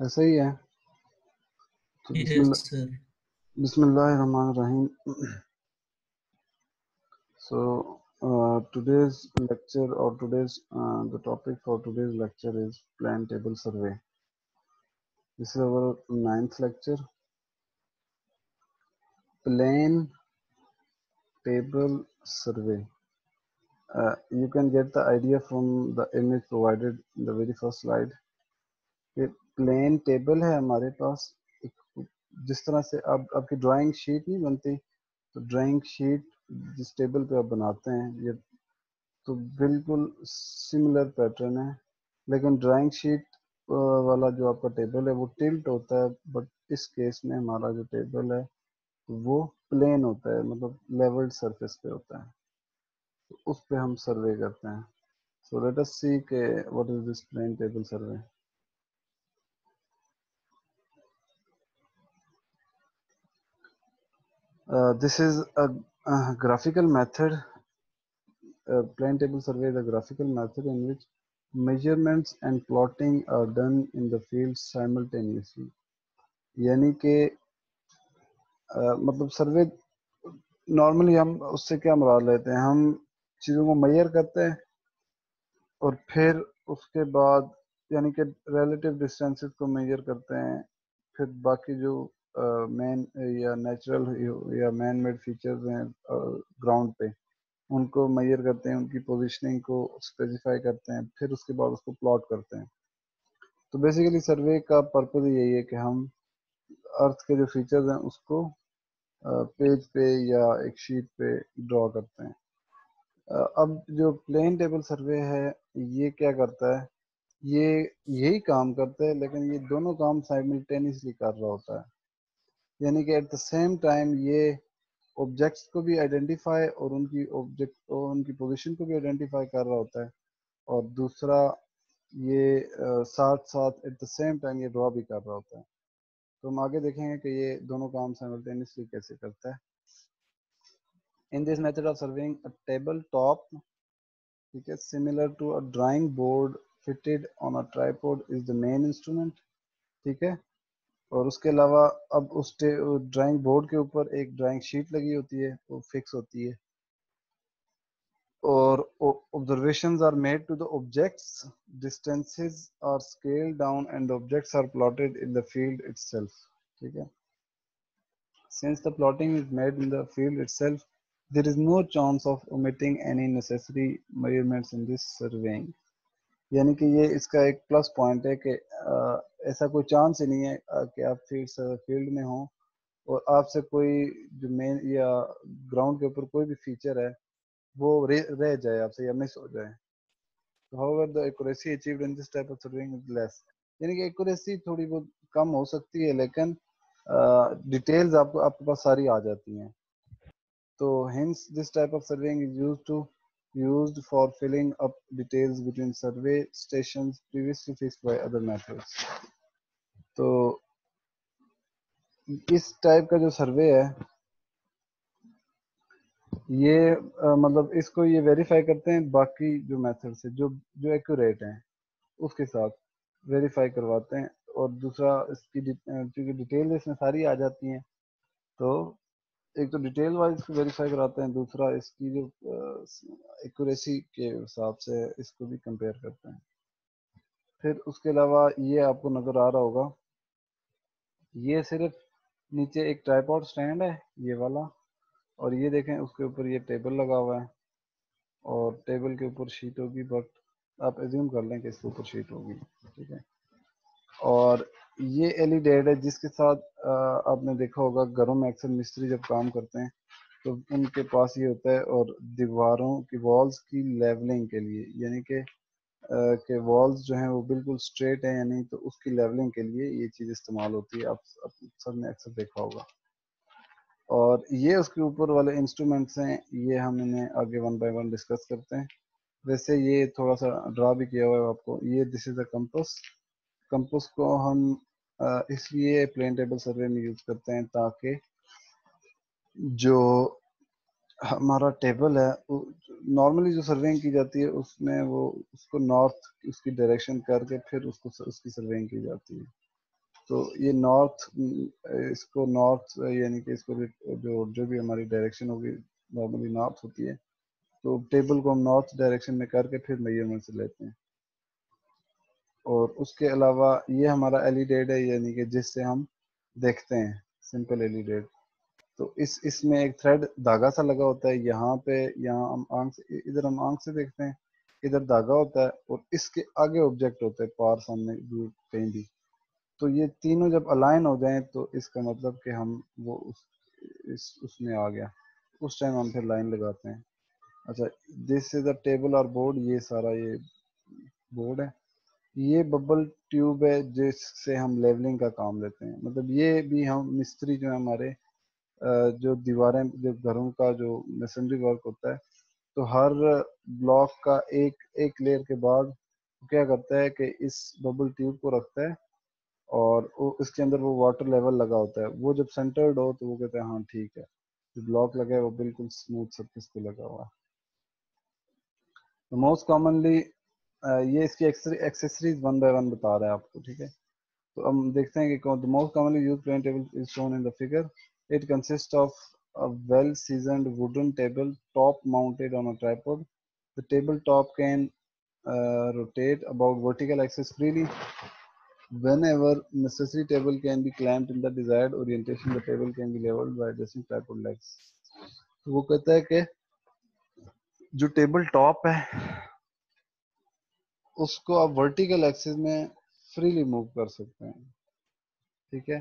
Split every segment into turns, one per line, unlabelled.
ऐसा ही है। तो बिस्मिल्लाहिर्रहमानिर्रहीम। सो टुडेज लेक्चर और today's the topic for today's lecture is plan table survey this is our ninth lecture plan table survey you can get the idea from the image provided the very first slide plane table है हमारे पास। एक जिस तरह से अब आपकी drawing sheet नहीं बनती तो ड्राइंग शीट जिस टेबल पे आप बनाते हैं, ये तो बिल्कुल सिमिलर पैटर्न है। लेकिन ड्राइंग शीट वाला जो आपका टेबल है, वो टिल्ट होता है बट इस केस में हमारा जो टेबल है, वो प्लेन होता है मतलब लेवल्ड सरफेस पे होता है। तो उस पे हम सर्वे करते हैं। सो लेट अस सी के what is this plane table survey Uh, this is a, a, graphical method. Uh, plane table survey is a graphical method in which measurements and plotting are done in the field simultaneously. यानी कि uh, मतलब सर्वे normally हम उससे क्या मुराद लेते हैं हम चीज़ों को मैयर करते हैं और फिर उसके बाद यानी कि रिलेटिव डिस्टेंसेस को मेजर करते हैं फिर बाकी जो मैन या नेचुरल या मैन मेड फीचर्स हैं ग्राउंड पे। उनको मैयर करते हैं, उनकी पोजीशनिंग को स्पेसिफाई करते हैं, फिर उसके बाद उसको प्लॉट करते हैं। तो बेसिकली सर्वे का पर्पज यही है कि हम अर्थ के जो फीचर्स हैं, उसको पेज पे या एक शीट पे ड्रॉ करते हैं। अब जो प्लेन टेबल सर्वे है, ये क्या करता है? ये यही काम करता है, लेकिन ये दोनों काम साइमल्टेनियसली कर रहा होता है। यानी कि एट द सेम टाइम ये ऑब्जेक्ट्स को भी आइडेंटिफाई और उनकी ऑब्जेक्ट और उनकी पोजीशन को भी आइडेंटिफाई कर रहा होता है। और दूसरा ये साथ साथ एट द सेम टाइम ये ड्रॉ भी कर रहा होता है। तो हम आगे देखेंगे कि ये दोनों काम साइमल्टेनियसली कैसे करता है। In this method of surveying a table top ठीक है similar to a drawing board fitted on a tripod is the main instrument ठीक है। और उसके अलावा अब उस ड्राइंग बोर्ड के ऊपर एक ड्राइंग शीट लगी होती है, वो फिक्स होती है। और observations are made to the objects are scale down and objects are plotted in the field itself ठीक है? Since the plotting is made in the field itself, there is no chance of omitting any necessary measurements in this surveying. यानी कि ये इसका एक plus point है कि ऐसा कोई चांस ही नहीं है कि आप फ़ील्ड फ़ील्ड में हो और आपसे कोई जो मेन या ग्राउंड के ऊपर कोई भी फीचर है, वो रह जाए आपसे या मिस हो जाए। however, the accuracy achieved in this type of surveying is less. यानी कि एक्यूरेसी थोड़ी बहुत कम हो सकती है, लेकिन डिटेल्स आपको, आपके पास सारी आ जाती हैं। तो hence this type of surveying is used to used for filling up details between survey stations previously fixed by other methods. तो इस टाइप का जो सर्वे है ये आ, मतलब इसको ये वेरीफाई करते हैं बाकी जो मेथड से जो जो एक्यूरेट हैं उसके साथ वेरीफाई करवाते हैं और दूसरा इसकी क्योंकि डिटेल इसमें सारी आ जाती हैं तो एक तो डिटेल वाइज वेरीफाई कराते हैं, दूसरा इसकी जो एक्यूरेसी के हिसाब से इसको भी कंपेयर करते हैं। फिर उसके अलावा ये आपको नज़र आ रहा होगा, ये सिर्फ़ नीचे एक ट्राईपॉड स्टैंड है, ये वाला, और ये देखें उसके ऊपर ये टेबल लगा हुआ है, और टेबल के ऊपर शीट होगी बट आप एज्यूम कर लें कि इसके ऊपर शीट होगी, ठीक है? और ये एलिडेड है, जिसके साथ आपने देखा होगा, घरों में अक्सर मिस्त्री जब काम करते हैं तो उनके पास ये होता है और दीवारों की वॉल्स की लेवलिंग के लिए, यानी कि के वॉल्स जो हैं वो बिल्कुल स्ट्रेट है यानी तो उसकी लेवलिंग के लिए ये चीज़ इस्तेमाल होती है। आप सबने अक्सर देखा होगा। और ये उसके ऊपर वाले इंस्ट्रूमेंट्स हैं, ये हम इन्हें आगे वन बाय वन डिस्कस करते हैं। वैसे ये थोड़ा सा ड्रा भी किया हुआ है आपको। ये this is a compass compass को हम इसलिए प्लेन टेबल सर्वे में यूज़ करते हैं ताकि जो हमारा टेबल है नॉर्मली जो सर्वेइंग की जाती है, उसमें वो, उसको नॉर्थ उसकी डायरेक्शन करके फिर उसको उसकी सर्वेइंग की जाती है। तो ये नॉर्थ इसको नॉर्थ यानी कि इसको जो जो भी हमारी डायरेक्शन होगी नॉर्मली नॉर्थ होती है तो टेबल को हम नॉर्थ डायरेक्शन में करके फिर मेज़रमेंट से लेते हैं। और उसके अलावा ये हमारा एलिडेड है, यानी कि जिससे हम देखते हैं सिंपल एलिडेड तो इस, इसमें एक थ्रेड धागा सा लगा होता है, यहाँ पे, यहाँ हम आँख से, इधर हम आँख से देखते हैं, इधर धागा होता है, और इसके आगे ऑब्जेक्ट होता है, पार, सामने, दूर, कहीं भी। तो ये तीनों जब अलाइन हो जाएँ तो इसका मतलब कि हम वो उस, इस, उसमें आ गया। उस टाइम हम फिर लाइन लगाते हैं। अच्छा दिस इज़ टेबल और बोर्ड ये सारा ये बोर्ड है। ये बबल ट्यूब है जिससे हम लेवलिंग का काम लेते हैं। मतलब ये भी हम मिस्त्री जो है हमारे जो दीवारें, जो घरों का जो मसनरी वर्क होता है तो हर ब्लॉक का एक एक लेयर के बाद क्या करता है कि इस बबल ट्यूब को रखता है और इसके अंदर वो वाटर लेवल लगा होता है। वो जब सेंटर्ड हो तो वो कहते हैं हाँ ठीक है। जो ब्लॉक लगा है वो बिल्कुल स्मूथ सरफेस पे लगा हुआ है। मोस्ट कॉमनली ये इसकी एक्सेसरीज वन बाय वन बता रहा है आपको ठीक है तो हम देखते हैं कि the most commonly use plane table is shown in the figure it consist of a well seasoned wooden table top mounted on a tripod the tabletop can uh, rotate about vertical axis freely whenever necessary table can be clamped in the desired orientation the table can be leveled by adjusting tripod legs तो वो कहता है कि जो table top है उसको आप vertical axis में फ्रीली मूव कर सकते हैं। ठीक है?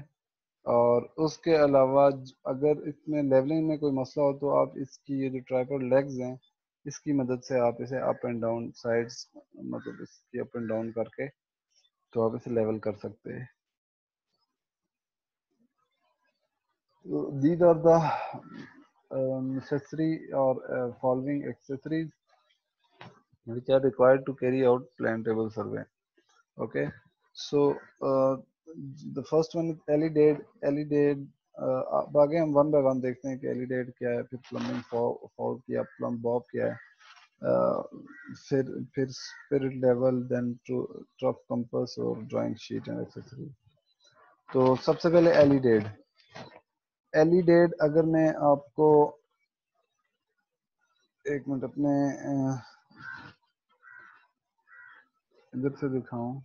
और उसके अलावा अगर इसमें लेवलिंग में कोई मसला हो तो आप इसकी ये जो ट्राइपल लेग्स हैं इसकी मदद से आप इसे अप एंड डाउन साइड्स मतलब इसकी अप एंड डाउन करके तो आप इसे लेवल कर सकते हैं। These are the necessary or uh, accessories which are required to carry out plan table survey. Okay? So uh, the first one is elidate elidate आगे हम वन बाय वन देखते हैं कि एलिडेट क्या है फिर प्लम्बिंग फॉल किया plum bob क्या है uh, फिर फिर spirit level then trough compass और ड्राइंग शीट एंड एक्सेसरी तो सबसे पहले एलिडेट एलिडेड अगर मैं आपको एक मिनट अपने इधर से दिखाऊँ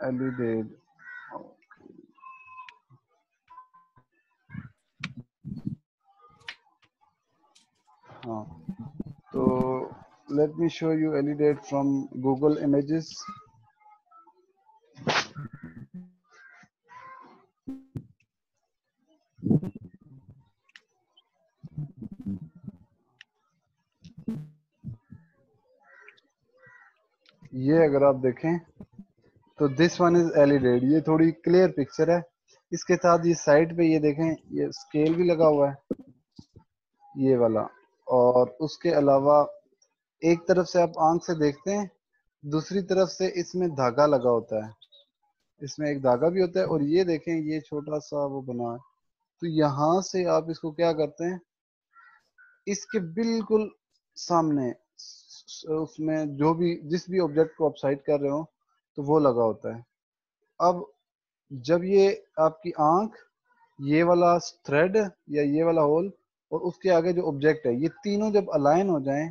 एलिडेड हाँ तो let me show you alidade from Google images अगर आप देखें तो दिस वन इज़ एलिडेड ये थोड़ी क्लियर पिक्चर है। इसके साथ ये साइड पे ये देखें, ये स्केल भी लगा हुआ है, ये वाला। और उसके अलावा एक तरफ़ से आप आँख से देखते हैं, दूसरी तरफ़ से इसमें धागा लगा होता है। इसमें एक धागा भी होता है और ये देखें, ये छोटा सा वो बना है। तो यहाँ से आप इसको क्या करते हैं, इसके बिल्कुल सामने उसमें जो भी, जिस भी ऑब्जेक्ट को आप साइड कर रहे हो तो वो लगा होता है। अब, जब ये आपकी आँख, ये वाला थ्रेड या ये वाला होल और उसके आगे जो ऑब्जेक्ट है, ये तीनों जब अलाइन हो जाएँ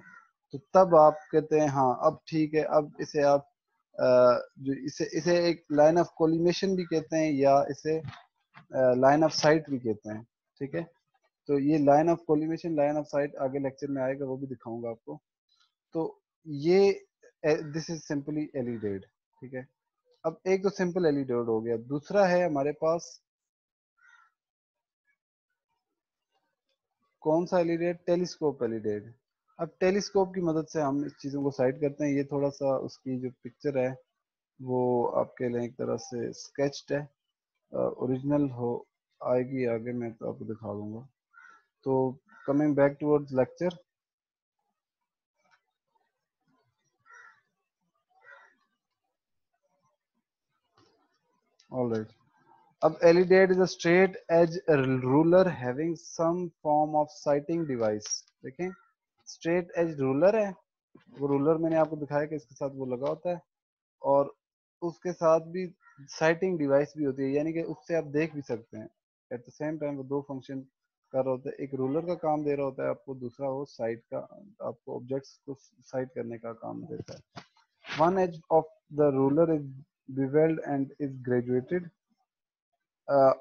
तो तब आप कहते हैं हाँ अब ठीक है, अब इसे आप जो इसे इसे एक लाइन ऑफ़ कोलिमेशन भी कहते हैं या इसे लाइन ऑफ़ साइट भी कहते हैं। ठीक है? तो ये line of collimation line of sight आगे लेक्चर में आएगा, वो भी दिखाऊँगा आपको। तो ये दिस इज़ सिंपली एलिडेड ठीक है? अब एक तो सिंपल एलिडेड हो गया। दूसरा है हमारे पास कौन सा एलिडेड टेलीस्कोप एलिडेड अब टेलीस्कोप की मदद से हम इस चीज़ों को साइड करते हैं। ये थोड़ा सा उसकी जो पिक्चर है, वो आपके लिए एक तरह से स्केच्ड है। ओरिजिनल हो, आएगी आगे मैं तो आपको दिखा दूँगा। तो coming back towards lecture all right अब alidade is straight edge ruler having some form of sighting device देखें स्ट्रेट एज रूलर है। वो रूलर मैंने आपको दिखाया कि इसके साथ वो लगा होता है। और उसके साथ भी साइटिंग डिवाइस भी होती है, यानी कि उससे आप देख भी सकते हैं। एट द सेम टाइम वो दो फ़ंक्शन कर रहा होता है। एक रूलर का काम दे रहा होता है आपको, दूसरा वो साइट का, आपको ऑब्जेक्ट्स को साइट करने का काम देता है। One edge of the ruler is beveled and is graduated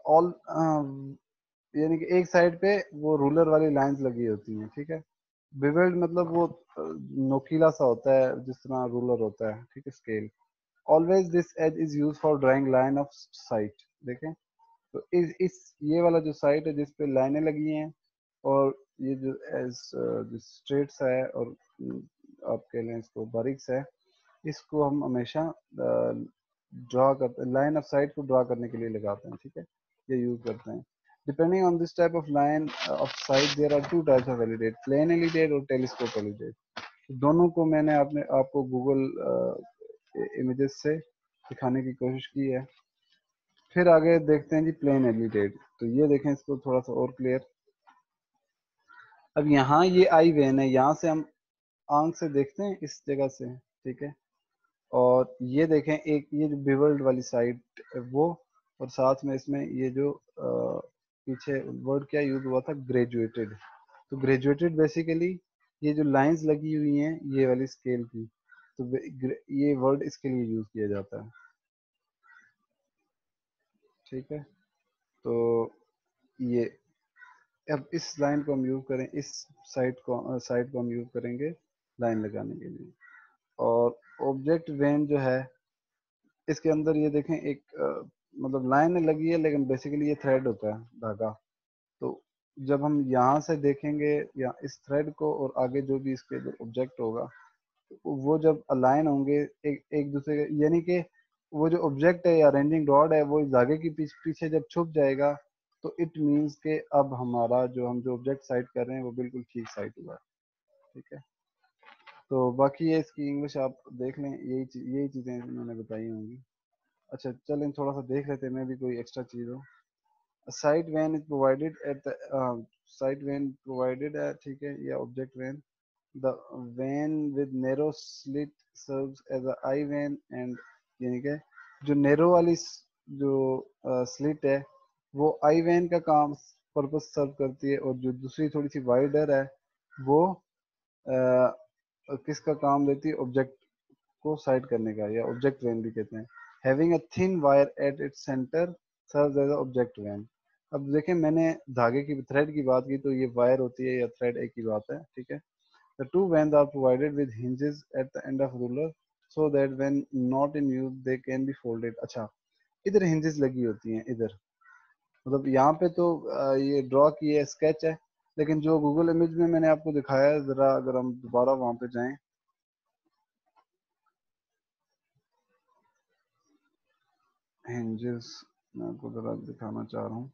all यानी कि एक साइड पे वो रूलर वाली लाइंस लगी होती हैं, ठीक है? बिवेल्ड मतलब वो नोकीला सा होता है, जिस तरह रूलर होता है, ठीक है scale always this edge is use for drawing line of sight देखें? तो इस इस, ये वाला जो साइट है, जिस पे लाइनें लगी हैं, और ये जो एज जो स्ट्रेट्स है, और आप कह लें इसको बारिक्स है, इसको हम हमेशा ड्रा करते लाइन ऑफ़ साइट को ड्रा करने के लिए लगाते हैं, ठीक है? ये यूज़ करते हैं। Depending on this type of line of sight there are two types of alidade plain alidade और टेलीस्कोप एलिडेट दोनों को मैंने आपने, आपको गूगल इमेजेस से दिखाने की कोशिश की है। फिर आगे देखते हैं जी प्लेन एलिडेट तो ये देखें इसको थोड़ा सा और क्लियर अब यहाँ ये आई वेन है, यहाँ से हम आँख से देखते हैं इस जगह से, ठीक है? और ये देखें एक ये जो बिवर्ल्ड वाली साइड वो और साथ में इसमें ये जो आ, पीछे वर्ड क्या यूज़ हुआ था? ग्रेजुएटेड तो ग्रेजुएटेड बेसिकली ये जो लाइंस लगी हुई हैं ये वाली स्केल की तो ये वर्ड इसके लिए यूज़ किया जाता है। ठीक है? तो ये अब इस लाइन को हम यूज़ करें इस साइड को साइड को हम यूज़ करेंगे लाइन लगाने के लिए। और ऑब्जेक्ट वेन जो है इसके अंदर ये देखें एक आ, मतलब लाइन लगी है लेकिन बेसिकली ये थ्रेड होता है धागा। तो जब हम यहाँ से देखेंगे या इस थ्रेड को और आगे जो भी इसके ऑब्जेक्ट होगा तो वो जब अलाइन होंगे एक एक दूसरे के यानी कि वो जो ऑब्जेक्ट है या रेंजिंग रॉड है वो धागे के पीछे पीछे जब छुप जाएगा तो इट मीन्स के अब हमारा जो हम जो ऑब्जेक्ट साइड कर रहे हैं वो बिल्कुल ठीक साइड हुआ है। ठीक है? तो बाकी ये इसकी इंग्लिश आप देख लें यही चीज़, यही चीज़ें मैंने बताई होंगी। अच्छा चलें थोड़ा सा देख लेते हैं मैं भी कोई एक्स्ट्रा चीज़ हो। Side vane is provided at the side vane provided है ठीक है या object vane the vane with narrow slit serves as a eye vane and यानी कि जो नैरो वाली जो स्लिट uh, है वो आई वैन का काम पर्पस सर्व करती है और जो दूसरी थोड़ी सी वाइडर है वो uh, किसका काम देती है? ऑब्जेक्ट को साइड करने का, या ऑब्जेक्ट वैन भी कहते हैं। Thin wire at it centre object vane अब देखें, मैंने धागे की थ्रेड की बात की तो ये वायर होती है या थ्रेड एक ही बात है, ठीक है? The two vane are provided with hinges at the end of ruler so that vane not in use they can be folded अच्छा इधर हिंजेस लगी होती हैं, इधर। मतलब यहाँ पे तो ये ड्रॉ की है स्केच है। लेकिन जो गूगल इमेज में मैंने आपको दिखाया है, जरा अगर हम दोबारा वहाँ पे जाएँ। हिंजेस मैं आपको जरा दिखाना चाह रहा हूँ।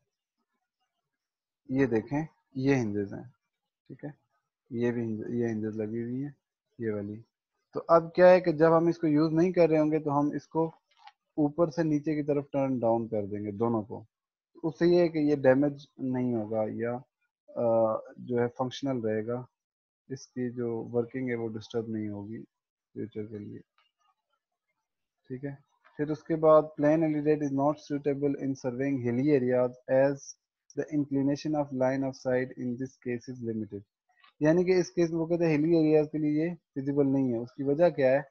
ये देखें, ये हिंजेस हैं, ठीक है? ये भी ये हिंजेस लगी हुई हैं, ये वाली। तो अब क्या है कि जब हम इसको यूज़ नहीं कर रहे होंगे तो हम इसको ऊपर से नीचे की तरफ़ टर्न डाउन कर देंगे, दोनों को। उससे ये है कि ये डैमेज नहीं होगा या जो है फंक्शनल रहेगा, इसकी जो वर्किंग है वो डिस्टर्ब नहीं होगी फ्यूचर के लिए। ठीक है? फिर उसके बाद plane alidade is not suitable in surveying hilly areas as the inclination of line of sight in this case is limited यानी कि इस केस में वो कहते हैं हिली एरियाज़ के लिए ये फिजिबल नहीं है। उसकी वजह क्या है?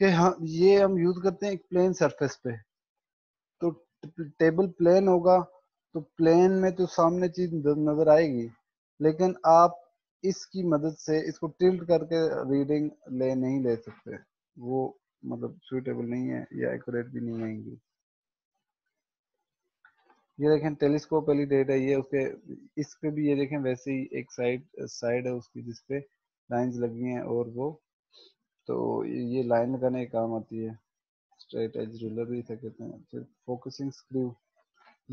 कि हाँ ये हम यूज़ करते हैं एक प्लेन सरफेस पे। तो टेबल प्लेन होगा तो प्लेन में तो सामने चीज़ नज़र आएगी। लेकिन आप इसकी मदद से इसको टिल्ट करके रीडिंग ले नहीं ले सकते। वो मतलब सुटेबल नहीं है या एक्यूरेट भी नहीं आएँगी। ये देखें टेलीस्कोप वाली डेट है ये उसके, इस पे भी ये देखें, वैसे ही एक साइड साइड है उसकी जिसपे लाइंस लगी हैं और वो। तो ये लाइन लगाने का काम आती है। स्ट्रेट एज रूलर भी कहते हैं। फिर फोकसिंग स्क्रू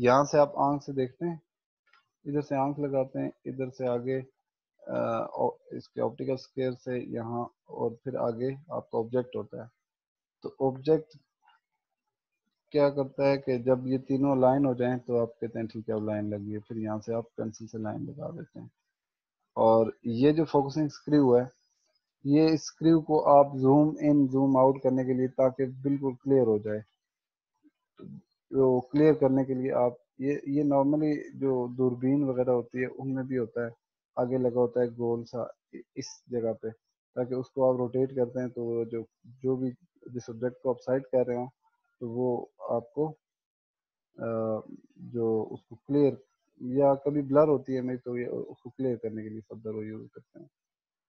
यहाँ से आप आँख से देखते हैं इधर से आँख लगाते हैं इधर से आगे आ, इसके ऑप्टिकल स्केयर से यहाँ और फिर आगे आपका ऑब्जेक्ट होता है। तो ऑब्जेक्ट क्या करता है कि जब ये तीनों लाइन हो जाएँ तो आप कहते हैं ठीक है अब लाइन लगी है। फिर यहाँ से आप पेंसिल से लाइन लगा देते हैं। और ये जो फोकसिंग स्क्रू है ये स्क्रू को आप जूम इन जूम आउट करने के लिए ताकि बिल्कुल क्लियर हो जाए। तो क्लियर करने के लिए आप ये ये नॉर्मली जो दूरबीन वगैरह होती है, उनमें भी होता है। आगे लगा होता है गोल सा इस जगह पे। ताकि उसको आप रोटेट करते हैं तो जो जो भी जिस सब्जेक्ट को आप साइड कर रहे हो तो वो आपको जो उसको क्लियर या कभी ब्लर होती है मैं तो ये उसको क्लियर करने के लिए फर्दर वो यूज़ करते हैं।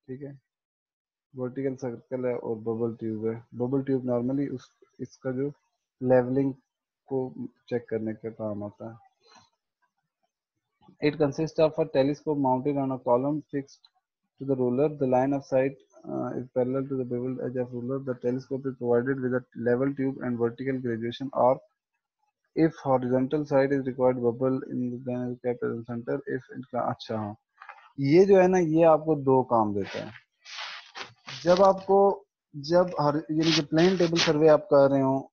ठीक है? वर्टिकल सर्कल है और बबल ट्यूब है। बबल ट्यूब नॉर्मली उस, इसका जो लेवलिंग को चेक करने का काम आता है It consists of a telescope mounted on a column fixed to the ruler. The line of sight uh, is parallel to the beveled edge of ruler. The telescope is provided with a level tube and vertical graduation arc. If horizontal side is required, bubble in the then cap as center. If अच्छा हाँ ये जो है ना ये आपको दो काम देता है जब आपको जब हर यानी कि प्लेन टेबल सर्वे आप कर रहे हो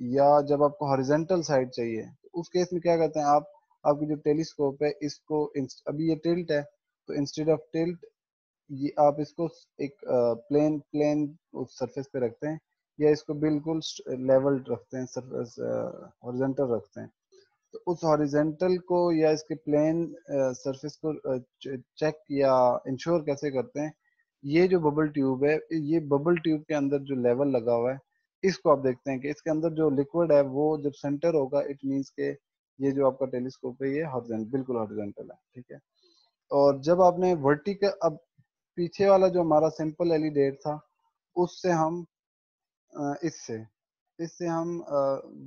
या जब आपको हॉरिजेंटल साइड चाहिए तो उस केस में क्या करते हैं, आप, आपकी जो टेलीस्कोप है, इसको अभी ये टिल्ट है तो इंस्टेड ऑफ़ टिल्ट ये आप इसको एक प्लेन प्लेन उस सरफेस पे रखते हैं, या इसको बिल्कुल लेवल रखते हैं सरफेस हॉरिजेंटल रखते हैं। तो उस हॉरिजेंटल को या इसके प्लेन सरफेस को चेक या इंश्योर कैसे करते हैं, ये जो बबल ट्यूब है, ये बबल ट्यूब के अंदर जो लेवल लगा हुआ है इसको आप देखते हैं कि इसके अंदर जो लिक्विड है, वो जब सेंटर होगा इट मीन्स के ये जो आपका टेलीस्कोप है, ये हॉरिजेंटल बिल्कुल हॉरिजेंटल है, ठीक है? और जब आपने वर्टिकल अब पीछे वाला जो हमारा सिंपल एलिडेट था, उससे हम इससे इससे हम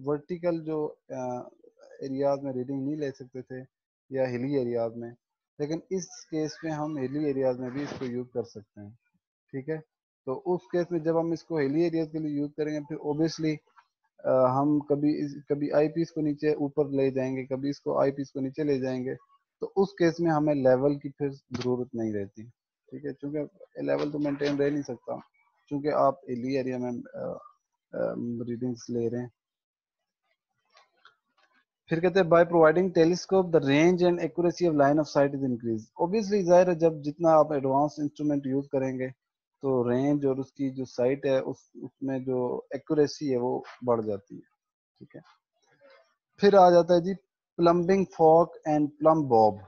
वर्टिकल जो एरियाज़ में रीडिंग नहीं ले सकते थे, या हिली एरियाज़ में, लेकिन इस केस में हम हिली एरियाज़ में भी इसको यूज़ कर सकते हैं, ठीक है? तो उस केस में जब हम इसको हिली एरियाज़ के लिए यूज़ करेंगे, फिर ओबियसली हम कभी कभी आई पीस को नीचे ऊपर ले जाएँगे, कभी इसको आई पीस को नीचे ले जाएँगे तो उस केस में हमें लेवल की फिर ज़रूरत नहीं रहती। ठीक है? क्योंकि लेवल तो मेंटेन रह नहीं सकता। क्योंकि आप एली एरिया में रीडिंग्स ले रहे हैं। फिर कहते हैं by providing telescope the range and accuracy of line of sight is increase obviously ज़ाहिर है, जब जितना आप एडवांस इंस्ट्रूमेंट यूज़ करेंगे तो रेंज और उसकी जो साइट है, उस, उसमें जो एक्यूरेसी है, वो बढ़ जाती है, ठीक है? फिर आ जाता है जी plumbing fork and plumb bob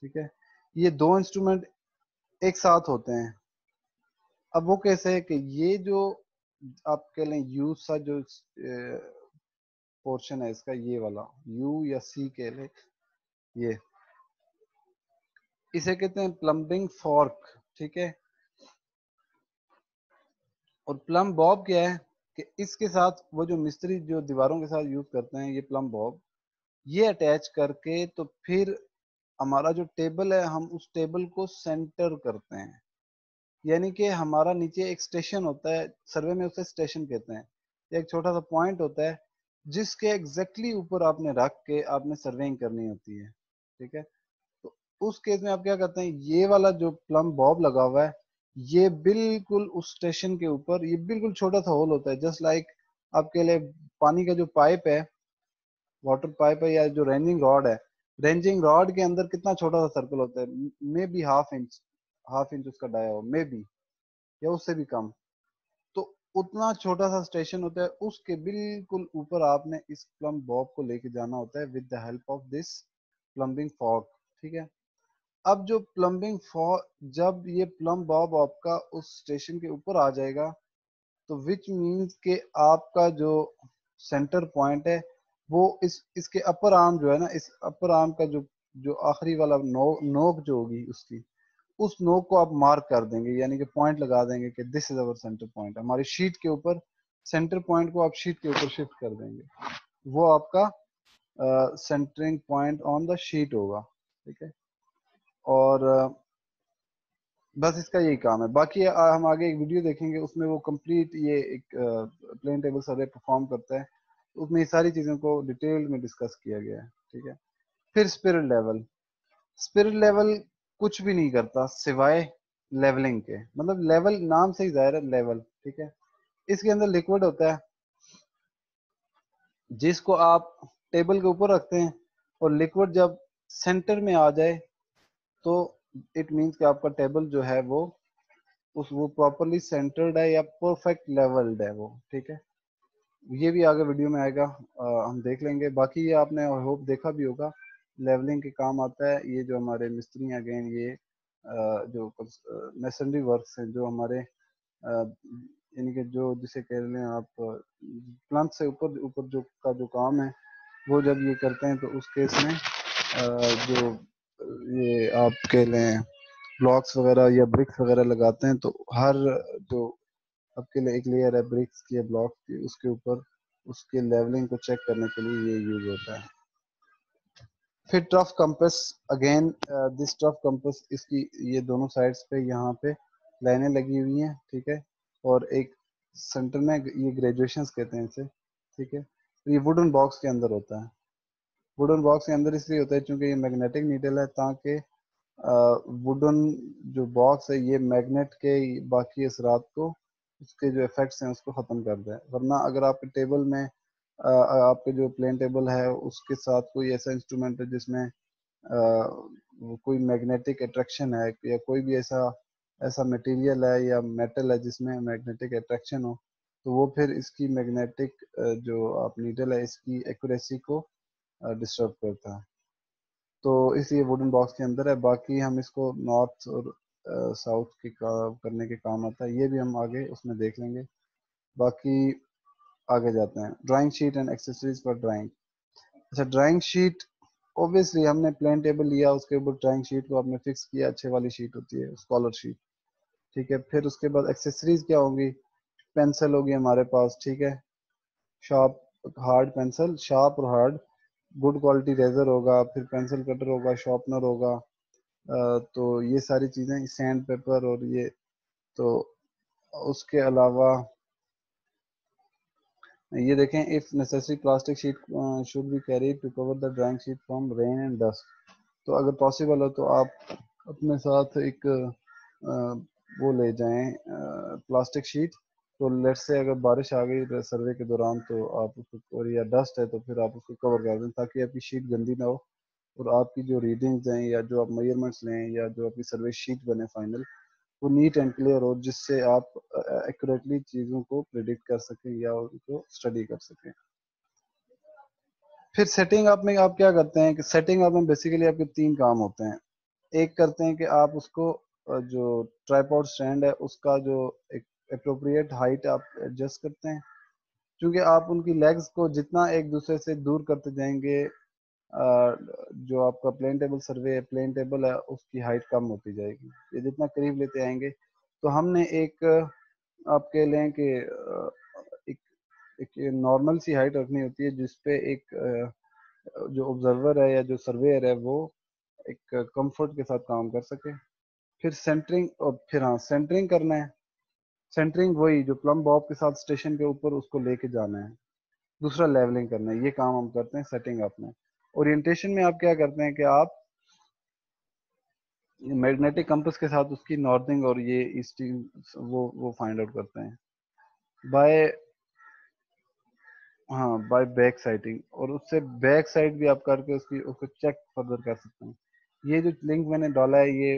ठीक है? ये दो इंस्ट्रूमेंट एक साथ होते हैं। अब वो कैसे है कि ये जो आप कह लें यू सा जो पोर्शन है इसका, ये वाला यू या सी कह लें, ये। इसे कहते हैं प्लम्बिंग फॉर्क ठीक है? और प्लम बॉब क्या है कि इसके साथ वो जो मिस्त्री जो दीवारों के साथ यूज़ करते हैं, ये प्लम बॉब ये अटैच करके तो फिर हमारा जो टेबल है, हम उस टेबल को सेंटर करते हैं। यानी कि हमारा नीचे एक स्टेशन होता है सर्वे में उसे स्टेशन कहते हैं। एक छोटा सा पॉइंट होता है, जिसके एग्जैक्टली ऊपर आपने रख के आपने सर्वेइंग करनी होती है। ठीक है? तो उस केस में आप क्या करते हैं, ये वाला जो प्लम बॉब लगा हुआ है ये बिल्कुल उस स्टेशन के ऊपर, ये बिल्कुल छोटा सा होल होता है जस्ट लाइक आपके लिए पानी का जो पाइप है वाटर पाइप है या जो रेंजिंग रॉड है रेंजिंग रॉड के अंदर कितना छोटा सा सर्कल होता है? Maybe half inch half inch उसका डाया हो मे बी या उससे भी कम। तो उतना छोटा सा स्टेशन होता है, उसके बिल्कुल ऊपर आपने इस प्लम बॉब को लेके जाना होता है with the help of this plumbing fork ठीक है? अब जो प्लम्बिंग जब ये प्लम बॉब आपका उस स्टेशन के ऊपर आ जाएगा तो विच मीन्स के आपका जो सेंटर पॉइंट है, वो इस, इसके अपर आर्म जो है ना, इस अपर आर्म का जो जो आखिरी वाला नो नोक जो होगी उसकी, उस नोक को आप मार्क कर देंगे, यानी कि पॉइंट लगा देंगे कि this is our centre point हमारी शीट के ऊपर सेंटर पॉइंट को आप शीट के ऊपर शिफ्ट कर देंगे। वो आपका centering point on the sheet होगा, ठीक है? और बस इसका यही काम है। बाकी आ, हम आगे एक वीडियो देखेंगे उसमें वो कंप्लीट ये एक प्लेन टेबल सर्वे परफॉर्म करता है। उसमें ये सारी चीज़ों को डिटेल में डिस्कस किया गया है ठीक है? फिर स्पिरिट लेवल। स्पिरिट लेवल कुछ भी नहीं करता सिवाय लेवलिंग के। मतलब लेवल नाम से ही ज़ाहिर है लेवल ठीक है? इसके अंदर लिक्विड होता है जिसको आप टेबल के ऊपर रखते हैं और लिक्विड जब सेंटर में आ जाए तो इट मीन्स कि आपका टेबल जो है वो उस वो प्रॉपरली सेंटर्ड है या परफेक्ट लेवल्ड है वो ठीक है? ये भी आगे वीडियो में आएगा आ, हम देख लेंगे। बाकी ये आपने आई होप देखा भी होगा लेवलिंग के काम आता है। ये जो हमारे मिस्त्री अगेन ये आ, जो मेसनरी वर्क्स हैं जो हमारे यानी कि जो जिसे कह रहे हैं आप प्लंथ से ऊपर ऊपर जो का जो काम है वो जब ये करते हैं तो उस केस में जो ये आप कह लें ब्लॉक्स वगैरह या ब्रिक्स वगैरह लगाते हैं तो हर जो आपके लिए एक लेयर है ब्रिक्स की या ब्लॉक की, उसके ऊपर उसके लेवलिंग को चेक करने के लिए ये यूज़ होता है। फिर trough compass again this trough compass इसकी, ये दोनों साइड्स पे यहाँ पे लाइनें लगी हुई हैं, ठीक है? और एक सेंटर में ये ग्रेजुएशन कहते हैं इसे, ठीक है? ये वुडन बॉक्स के अंदर होता है। वुडन बॉक्स के अंदर इसलिए होता है क्योंकि ये मैग्नेटिक नीडल है ताकि वुडन जो बॉक्स है ये मैग्नेट के बाकी असरात को उसके जो इफेक्ट्स हैं उसको ख़त्म कर दे। वरना अगर आपके टेबल में आपके जो प्लेन टेबल है उसके साथ कोई ऐसा इंस्ट्रूमेंट है जिसमें आ, कोई मैग्नेटिक अट्रैक्शन है या कोई भी ऐसा ऐसा मटेरियल है या मेटल है जिसमें मैग्नेटिक अट्रैक्शन हो तो वो फिर इसकी मैग्नेटिक जो आप नीडल है इसकी एक्यूरेसी को डिस्टर्ब करता है। तो इसलिए वुडन बॉक्स के अंदर है। बाकी हम इसको नॉर्थ और साउथ के का, करने के काम आता है। ये भी हम आगे उसमें देख लेंगे। बाकी आगे जाते हैं। Drawing sheet and accessories for drawing अच्छा ड्राइंग शीट ऑब्वियसली हमने प्लेन टेबल लिया। उसके ऊपर ड्राइंग शीट को आपने फिक्स किया। अच्छे वाली शीट होती है स्कॉलर शीट ठीक है फिर उसके बाद एक्सेसरीज क्या होंगी? पेंसिल होगी हमारे पास। ठीक है शार्प हार्ड पेंसिल शार्प और हार्ड गुड क्वालिटी रेजर होगा, फिर पेंसिल कटर होगा शॉर्पनर होगा तो ये सारी चीज़ें सैंड पेपर और ये तो उसके अलावा, ये देखें if necessary plastic sheet should be carry to cover the drawing sheet from rain and dust तो अगर पॉसिबल हो तो आप अपने साथ एक वो ले जाएँ प्लास्टिक शीट तो लेट से अगर बारिश आ गई सर्वे के दौरान तो आप उसको और या डस्ट है तो फिर आप उसको कवर कर दें ताकि आपकी शीट गंदी ना हो और आपकी जो रीडिंग्स हैं या जो आप मेजरमेंट्स लें या जो आपकी सर्वे शीट बने फाइनल वो नीट एंड क्लियर हो जिससे आप एक्यूरेटली चीज़ों को प्रिडिक्ट कर सकें या उनको स्टडी कर सकें। फिर सेटिंग आप में आप क्या करते हैं कि सेटिंग आप में बेसिकली आपके तीन काम होते हैं। एक करते हैं कि आप उसको जो ट्राईपॉड स्टैंड है उसका जो एक अप्रोप्रिएट हाइट आप एडजस्ट करते हैं। क्योंकि आप उनकी लेग्स को जितना एक दूसरे से दूर करते जाएँगे जो आपका प्लेन टेबल सर्वे है प्लेन टेबल है, उसकी हाइट कम होती जाएगी। ये जितना करीब लेते आएँगे तो हमने एक आप कह लें कि एक एक नॉर्मल सी हाइट रखनी होती है जिसपे एक जो ऑब्जर्वर है या जो सर्वेयर है, वो एक कंफर्ट के साथ काम कर सके। फिर सेंटरिंग और फिर हाँ सेंटरिंग करना है। सेंटरिंग वही जो प्लम बॉब के साथ स्टेशन के ऊपर उसको लेके जाना है। दूसरा लेवलिंग करना है, ये काम हम करते हैं सेटिंग अप में। ओरिएंटेशन में आप क्या करते हैं कि आप मैग्नेटिक कंपस के साथ उसकी नॉर्थिंग और ये ईस्टिंग वो वो फाइंड आउट करते हैं। बाय हाँ बाय बैक साइटिंग और उससे बैक साइड भी आप करके उसकी, उसको चेक फर्दर कर सकते हैं। ये जो लिंक मैंने डाला है, ये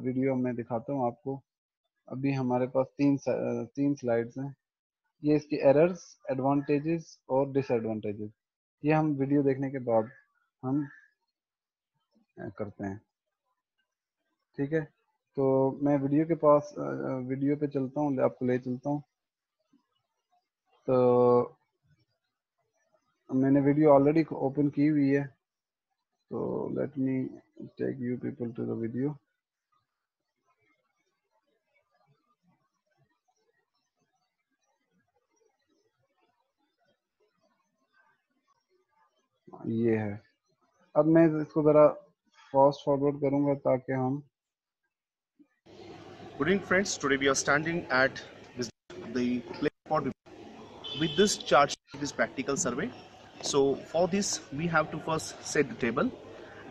वीडियो में दिखाता हूँ आपको। अभी हमारे पास तीन तीन स्लाइड्स हैं। ये इसकी एरर्स एडवांटेजेस और डिसएडवांटेजेस ये हम वीडियो देखने के बाद हम करते हैं। ठीक है? तो मैं वीडियो के पास वीडियो पे चलता हूँ, आपको ले चलता हूँ। तो मैंने वीडियो ऑलरेडी ओपन की हुई है। तो let me take you people to the video ये है। अब मैं इसको जरा फास्ट फॉरवर्ड करूँगा ताकि हम
good evening friends today we are standing at the platform with this charge this practical survey so for this we have to first set the table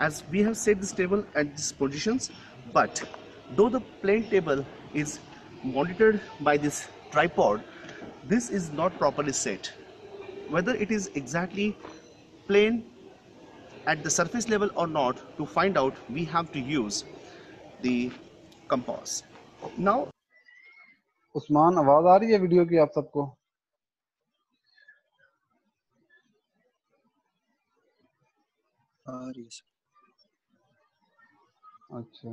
as we have set this table at this positions but though the plane table is monitored by this tripod this is not properly set whether it is exactly plane at the surface level or not to find out we have to use the compass now
Usman आवाज आ रही है video की आप सबको
आ रही है sir
अच्छा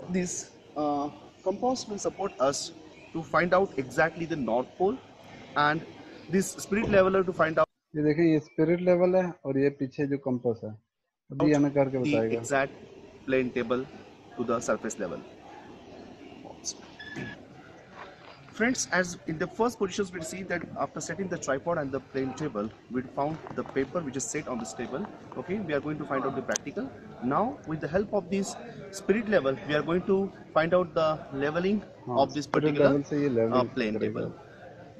this uh, compass will support us to find out exactly the north pole and this spirit leveler to find out
ये देखें ये स्पिरिट लेवल है और ये पीछे जो कंपास है अभी हमें करके
the
बताएगा
exact plane table to the surface level Friends, as in the first positions we see that after setting the tripod and the plane table, we found the paper which is set on this table. Okay, we are going to find out the practical. Now, with the help of this spirit level, we are going to find out the leveling of this particular uh, plane table.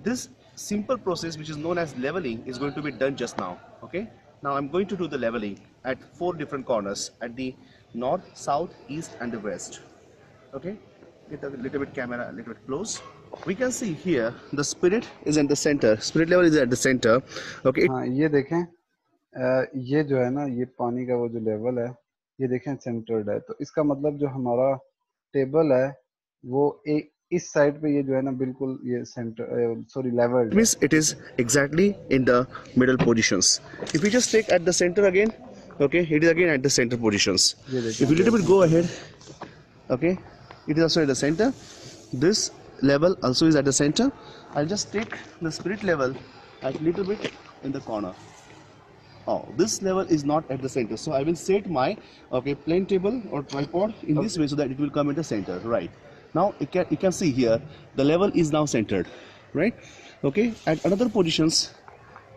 This simple process which is known as leveling is going to be done just now. Okay, now I'm going to do the leveling at four different corners at the north, south, east and the west. Okay, get a little bit camera a little bit close. We can see here the spirit is in the center spirit level is at the center okay
हाँ ये देखें अ, ये जो है ना ये पानी का वो जो लेवल है ये देखें सेंटर्ड है तो इसका मतलब जो हमारा टेबल है वो एक इस साइड पे ये जो है ना बिल्कुल ये centre sorry level
it means it is exactly in the middle positions if we just take at the center again okay it is again at the center positions
ये देखिए
if you little bit go ahead okay it is also at the center this level also is at the center i'll just take the spirit level at little bit in the corner oh this level is not at the center so i will set my okay plane table or tripod in this way so that it will come in the center right now you can you can see here the level is now centered right okay at another positions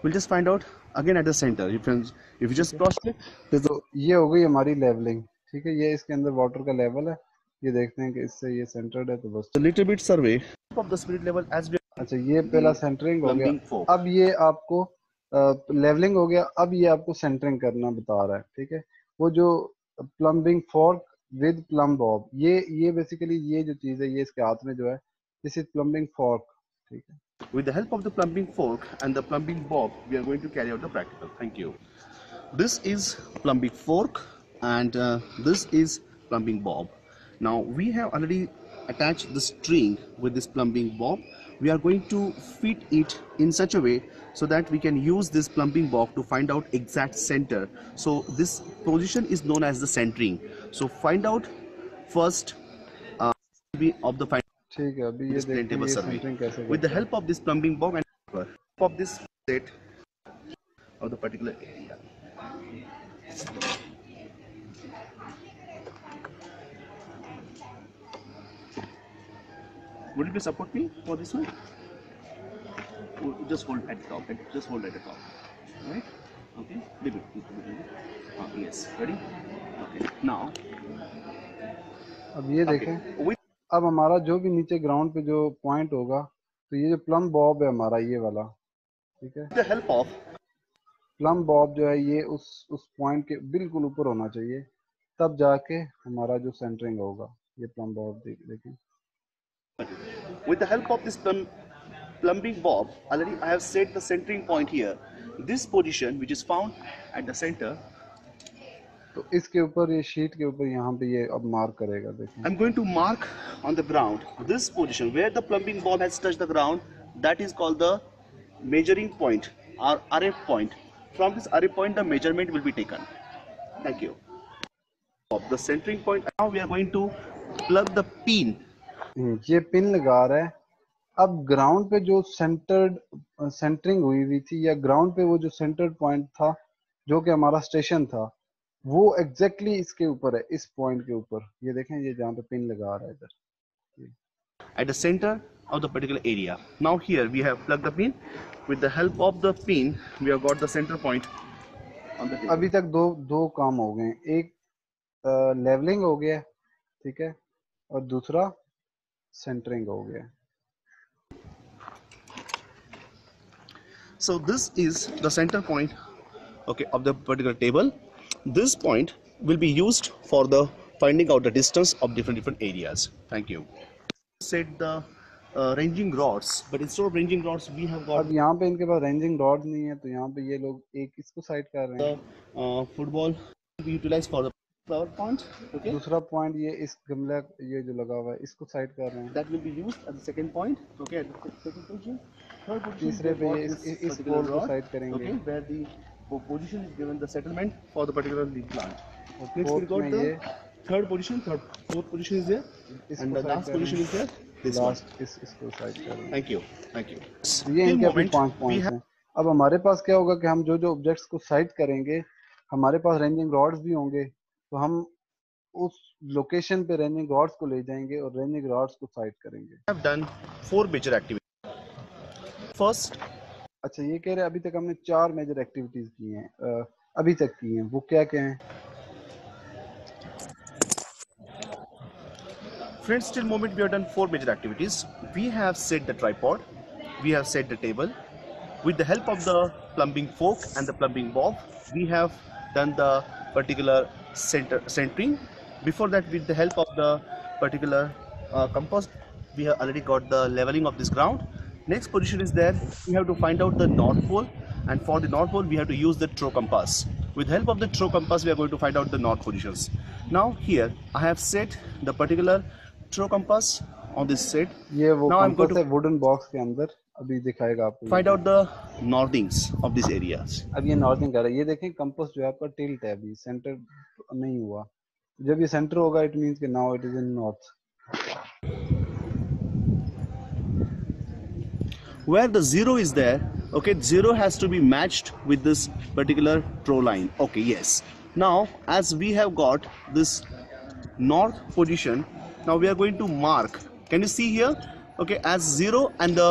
we'll just find out again at the center if you if you just cross click there's the
तो ये हो गई हमारी levelling ठीक है ये इसके अंदर वाटर का लेवल है ये देखते हैं कि इससे ये सेंटर्ड है तो बस।
Little bit survey of the spirit level as we
अच्छा ये पहला सेंटरिंग हो गया। अब ये आपको लेवलिंग हो गया। अब ये आपको सेंटरिंग करना बता रहा है ठीक है? वो जो plumbing fork with plumb bob ये ये बेसिकली ये जो चीज़ है ये इसके हाथ में जो है दिस इज़ प्लम्बिंग फोर्क ठीक है?
With the help of the plumbing fork and the plumbing bob, we are going to carry out the practical. Thank you. This is plumbing fork, and uh, this is plumbing. now we have already attached the string with this plumbing bob. We are going to fit it in such a way so that we can use this plumbing bob to find out exact center. So this position is known as the centering. So find out first uh, of the this table survey. with the help of this plumbing bob and of this set of the particular Would it be support me for this one? Just hold at the top. at- Just hold at the top. Right? Okay. Leave it. Leave it. Ah, yes. Ready? Okay. Now.
अब ये देखें
Okay. With
अब हमारा जो भी नीचे ground पे जो पॉइंट होगा तो ये जो प्लम बॉब है हमारा ये वाला ठीक है
the help of
plumb bob जो है ये उस उस पॉइंट के बिल्कुल ऊपर होना चाहिए तब जाके हमारा जो सेंटरिंग होगा ये प्लम बॉब देखें
With the help of this plum, plumbing bob, already I have set the centering point here. This position, which is found at the center,
तो इसके ऊपर ये शीट के ऊपर यहाँ पे ये अब मार्क करेगा देखें
I'm going to mark on the ground this position where the plumbing bob has touched the ground. That is called the measuring point or RF point. From this RF point, the measurement will be taken. Thank you. Of the centering point, now we are going to plug the pin
हम्म, ये pin लगा रहा है अब ground पे जो centred centering हुई हुई थी या ग्राउंड पे वो जो सेंटर्ड पॉइंट था जो कि हमारा स्टेशन था वो एग्जैक्टली exactly इसके ऊपर है इस पॉइंट के ऊपर ये देखें ये जहाँ पे पिन लगा रहा है इधर
the center of the particular area. Now here we have plugged the pin. With the help of the pin, we have got the center point on the table.
अभी तक दो दो काम हो गए एक लेवलिंग हो गया ठीक है और दूसरा सेंटरिंग हो गया।
So this is the centre point okay of the particular table this point will be use for the finding out the distance of different different areas thank you set the ranging rods but instead of ranging rods we have got
यहाँ पे इनके पास ranging rods नहीं है तो यहाँ पे ये लोग एक इसको साइड कर रहे हैं।
Football utilize for the flower point okay
दूसरा पॉइंट ये इस गमला ये जो लगा हुआ है इसको साइड कर रहे हैं।
That will be used as a second point okay third point
तीसरे पे ये इस बोल को साइड करेंगे।
Okay where the position is given the settlement for the particular leaf plant okay
फिर
got the third position third fourth position is there and the last position is there
अब हमारे पास क्या होगा कि हम जो जो ऑब्जेक्ट्स को साइड करेंगे हमारे पास रेंजिंग रॉड्स भी होंगे तो हम उस लोकेशन पे रेनिंग रॉड्स को ले जाएँगे और रेनिंग रॉड्स को फाइट करेंगे।
Have done four major activities first
अच्छा ये कह रहे अभी तक हमने चार मेजर एक्टिविटीज़ की हैं अभी तक की हैं वो क्या क्या हैं?
Friends till moment we have done four major activities we have set the tripod we have set the table with the help of the plumbing fork and the plumbing bob we have done the particular center, centering. Before that with the help of the particular uh, compost we have already got the leveling of this ground. Next position is there. We have to find out the north pole. And for the north pole we have to use the tro compass with help of the tro compass we are going to find out the north positions. Now here i have set the particular tro compass on this set now i'm going
to wooden box ke andar अभी दिखाएगा आपको
find out the northings of this areas
अब ये northing कर रहा है। ये देखें कंपास जो है आपका टिल्ट है अभी। सेंटर नहीं हुआ। जब ये सेंटर होगा इट मींस कि now it is in north
where the zero is there okay zero has to be matched with this particular true line okay yes now as we have got this north position now we are going to mark can you see here okay as zero and the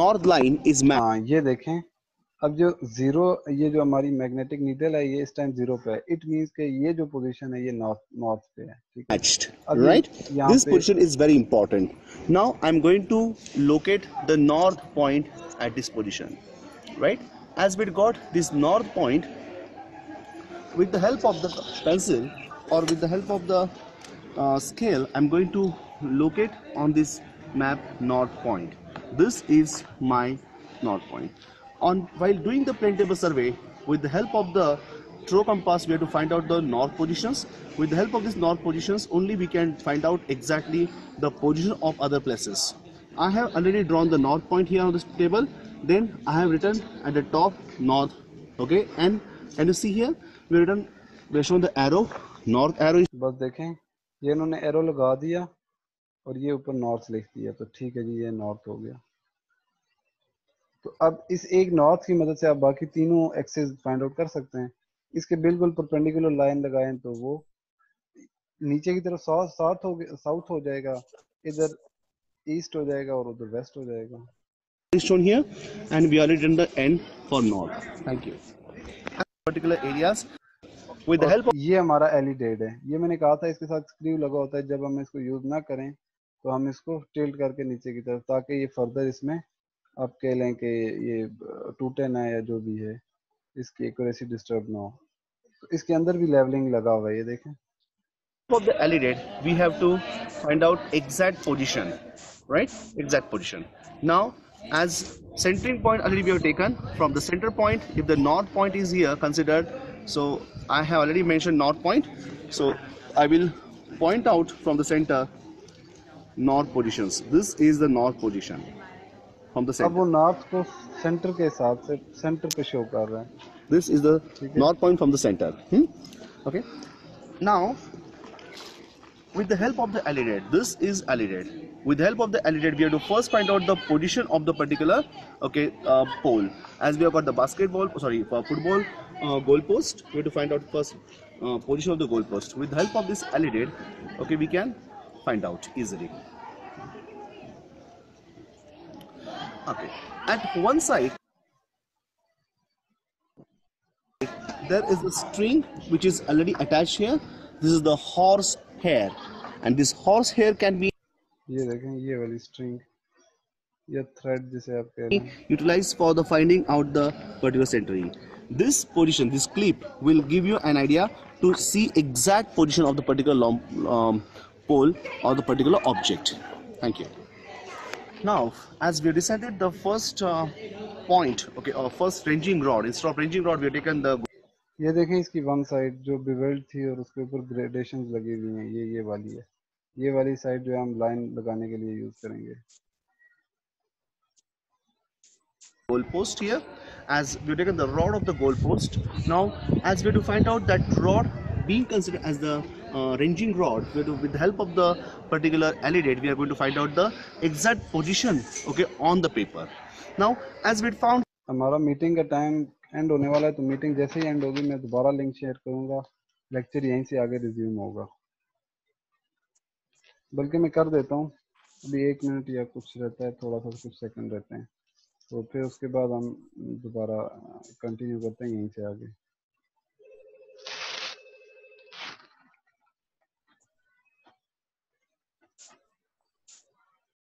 north line is matched
हाँ ये देखें अब जो zero ये जो हमारी magnetic needle है ये इस टाइम जीरो पे है इट मींस कि ये जो पोजीशन है ये नॉर्थ नॉर्थ पे है ठीक है
matched
अभी
right
यहाँ
this
पे-
position is very important now i'm going to locate the north point at this position right as we got this north point with the help of the pencil or with the help of the uh, scale i'm going to locate on this map north point this is my north point on while doing the plane table survey with the help of the true compass we have to find out the north positions with the help of these north positions only we can find out exactly the position of other places i have already drawn the north point here on this table then i have written at the top north okay and can you see here we written we have shown the arrow north arrow is
बस देखें ये इन्होंने arrow लगा दिया और ये ऊपर north लिख दिया तो ठीक है जी ये नॉर्थ हो गया। तो अब इस एक नॉर्थ की मदद से आप बाकी तीनों एक्सेस फाइंड आउट कर सकते हैं। इसके बिल्कुल परपेंडिकुलर लाइन लगाएँ तो वो नीचे की तरफ़ साउथ साउथ हो गया साउथ हो जाएगा इधर ईस्ट हो जाएगा और उधर वेस्ट हो जाएगा।
Shown here and we already done the end for north. Thank you. Particular areas with the help of
ये हमारा एलिडेड है। ये मैंने कहा था इसके साथ स्क्रू लगा होता है जब हम इसको यूज़ ना करें तो हम इसको टिल्ट करके नीचे की तरफ़ ताकि ये फर्दर इसमें आप कह लें कि ये टूटे ना या जो भी है इसकी एक्यूरेसी डिस्टर्ब ना हो तो इसके अंदर भी लेवलिंग लगा हुआ है ये देखें
of the alidate we have to find out exact position right exact position now as centering point already we have taken from the center point if the north point is here considered so i have already mentioned north point so i will point out from the center north positions this is the north position from the
अब
center
वो north को centre के हिसाब से centre पे show कर रहा है
this is the
Okay.
north point from the center hmm? okay now with the help of the alidate this is alidate with the help of the alidate we have to first find out the position of the particular okay uh, pole as we have got the basketball sorry for football uh, goal post we have to find out first uh, position of the goal post with the help of this alidate okay we can find out easily okay at one side there is a string which is already attached here this is the horse hair and this horse hair can be
ये देखें ये वाली string या thread जिसे आप कह रहे हैं
utilized for the finding out the particular centering this position this clip will give you an idea to see exact position of the particular lom- um, pole or the particular object thank you now as we decided the first uh, point okay or first ranging rod instead of ranging rod we have taken the
ये देखें इसकी one side जो bevelled थी और उसके ऊपर gradation लगी हुई हैं ये ये वाली है ये वाली साइड जो है हम लाइन लगाने के लिए यूज करेंगे
goalpost here as we've taken the rod of the goalpost now as we're to find out that rod being considered as the uh, ranging rod to, with the help of the particular LED we are going to find out the exact position okay on the paper. Now as we found
हमारा meeting का time end होने वाला है तो meeting जैसे ही and होगी मैं दोबारा लिंक शेयर करूँगा। लेक्चर यहीं से आगे रिज्यूम होगा। बल्कि मैं कर देता हूँ। अभी एक मिनट या कुछ रहता है थोड़ा सा कुछ सेकंड रहते हैं। तो फिर उसके बाद हम दोबारा कंटिन्यू करते हैं यहीं से आगे।